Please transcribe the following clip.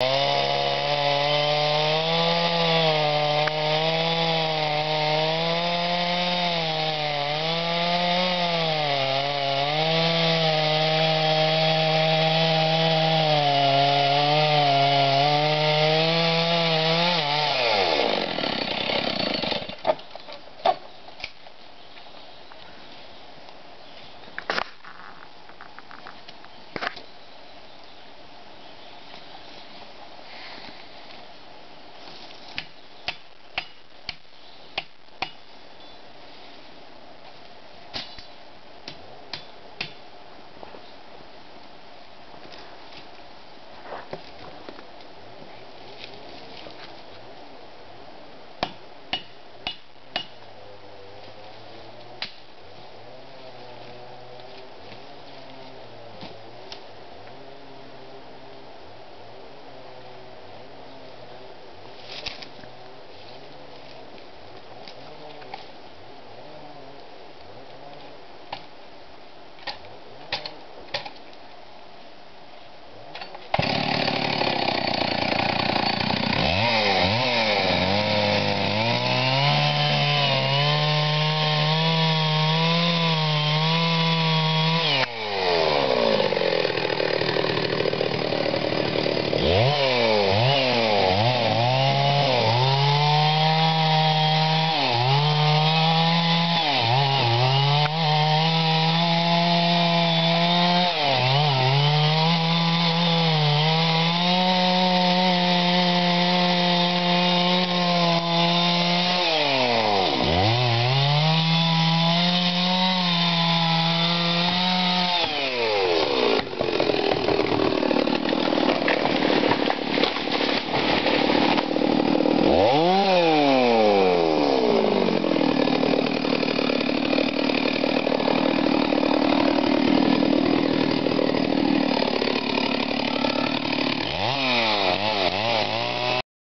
Oh.